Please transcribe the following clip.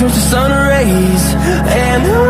turns to sun rays And on